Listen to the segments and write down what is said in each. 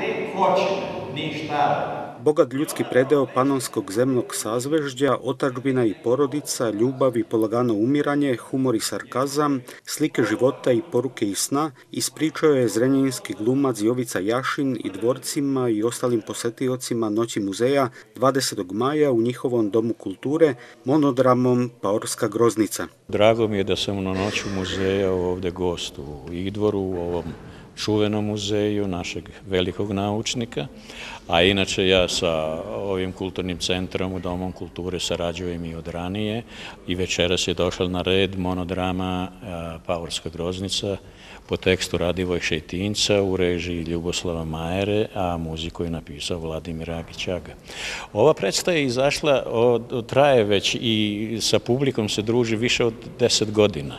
ne kočine, ništa. Bogat ljudski predeo panonskog zemnog sazveždja, otačbina i porodica, ljubav i polagano umiranje, humor i sarkazam, slike života i poruke i sna, ispričao je zrenjinski glumac Jovica Jašin i dvorcima i ostalim posetiocima Noći muzeja 20. maja u njihovom Domu kulture monodramom Paorska groznica. Drago mi je da sam na Noću muzeja ovde gost u Idvoru, u ovom čuvenom muzeju našeg velikog naučnika, a inače ja sa ovim kulturnim centrom u Domom kulture sarađujem i od ranije i večeras je došla na red monodrama e, Pavorska groznica po tekstu Radivoj Šeitinca u režiji Ljuboslava Majere, a muziku je napisao Vladimir Agićaga. Ova predstava je izašla, traje već i sa publikom se druži više od deset godina.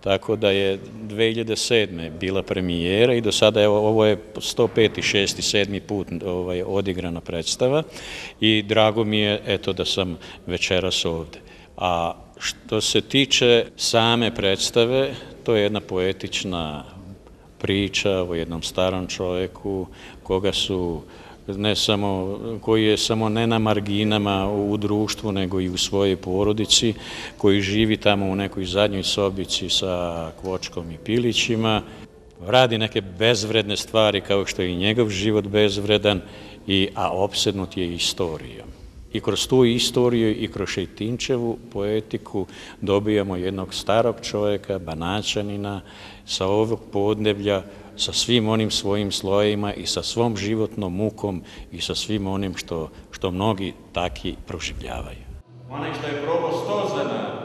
Tako da je 2007. bila premijera i do sada evo, ovo je 105. 6. 7. put ovaj, odigrana predstava i drago mi je eto da sam večeras ovde. A što se tiče same predstave, to je jedna poetična priča o jednom starom čovjeku koga su ne samo, koji je samo ne na marginama u društvu, nego i u svojoj porodici, koji živi tamo u nekoj zadnjoj sobici sa kvočkom i pilićima, radi neke bezvredne stvari kao što je i njegov život bezvredan, i, a opsednut je istorijom. I kroz tu istoriju i kroz Šeitinčevu poetiku dobijamo jednog starog čovjeka, banačanina, sa ovog podneblja, sa svim onim svojim slojima i sa svom životnom mukom i sa svim onim što, što mnogi taki proživljavaju. Onaj što je probao sto zena,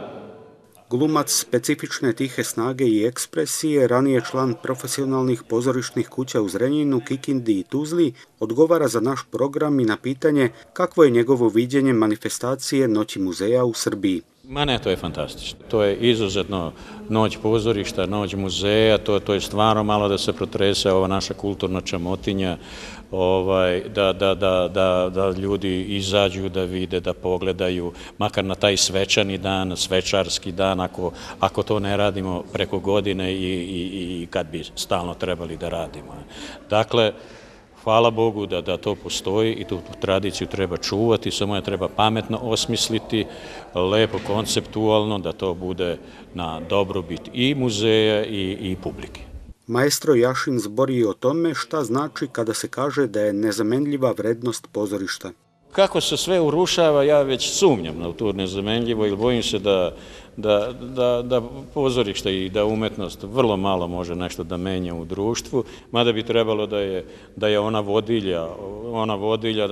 Glumac specifične tihe snage i ekspresije, ranije član profesionalnih pozorišnih kuća u Zrenjinu, Kikindi i Tuzli, odgovara za naš program i na pitanje kakvo je njegovo viđenje manifestacije Noći muzeja u Srbiji. Ma ne, to je fantastično. To je izuzetno noć pozorišta, noć muzeja, to, to je stvarno malo da se protrese ova naša kulturna čamotinja, ovaj, da, da, da, da, da ljudi izađu, da vide, da pogledaju, makar na taj svečani dan, svečarski dan, ako, ako to ne radimo preko godine i, i, i kad bi stalno trebali da radimo. Dakle, hvala Bogu da, da to postoji i tu tradiciju treba čuvati, samo je treba pametno osmisliti, lepo konceptualno da to bude na dobrobit i muzeja i, i publike. Maestro Jašin zbori o tome šta znači kada se kaže da je nezamenljiva vrednost pozorišta. Kako se sve urušava, ja već sumnjam na to nezamenljivo ili bojim se da da, da, da pozorište i da umetnost vrlo malo može nešto da menja u društvu, mada bi trebalo da je, da je ona vodilja, ona vodilja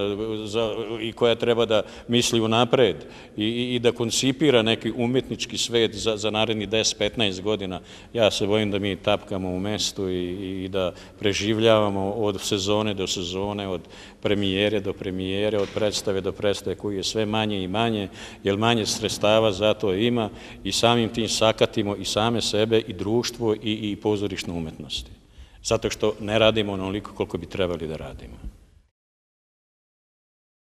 za, i koja treba da misli u napred i, i, da koncipira neki umetnički svet za, za naredni 10-15 godina. Ja se bojim da mi tapkamo u mestu i, i da preživljavamo od sezone do sezone, od premijere do premijere, od predstave do predstave koji je sve manje i manje, jer manje sredstava za to ima i samim tim sakatimo i same sebe i društvo i, i pozorišnu umetnosti. Zato što ne radimo onoliko koliko bi trebali da radimo.